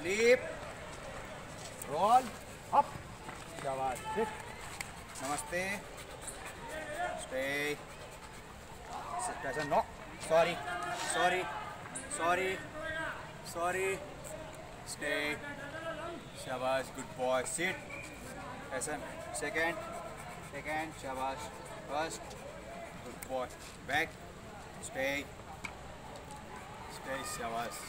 sleep. Roll. Up shabash sit. Namaste. Stay. Sit. Tyson no sorry. Sorry. Sorry. Sorry. Stay. Shabash good boy. Sit. Tyson second. Second. Shabash. First. Good boy. Back. Stay. Stay shabash.